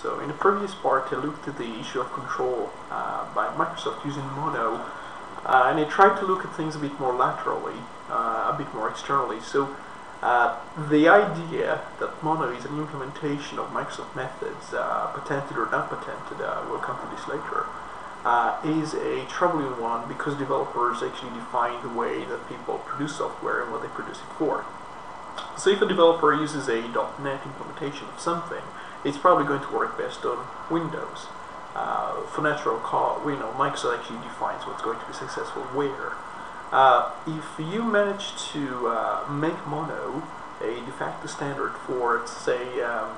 So in the previous part I looked at the issue of control uh, by Microsoft using Mono uh, and I tried to look at things a bit more laterally, uh, a bit more externally. So uh, the idea that Mono is an implementation of Microsoft methods, uh, patented or not patented, uh, we'll come to this later, is a troubling one because developers actually define the way that people produce software and what they produce it for. So if a developer uses a .NET implementation of something, it's probably going to work best on Windows. Uh, for natural call, you know, Microsoft actually defines what's going to be successful where. Uh, if you manage to uh, make Mono a de facto standard for, say, um,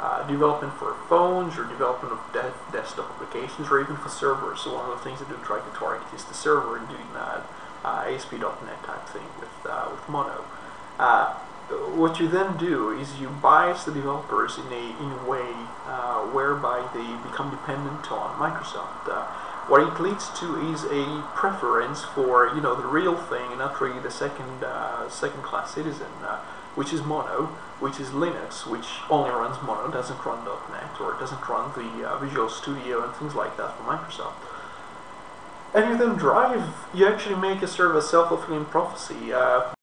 uh, development for phones or development of de desktop applications or even for servers, so one of the things that do try to target is the server and doing that uh, ASP.NET type thing with, uh, with Mono. What you then do is you bias the developers in a, in a way uh, whereby they become dependent on Microsoft. Uh, what it leads to is a preference for you know the real thing and not really the second uh, second class citizen, uh, which is Mono, which is Linux, which only runs Mono, doesn't run .NET or doesn't run the uh, Visual Studio and things like that from Microsoft. And you then drive, you actually make a sort of a self-fulfilling prophecy. Uh,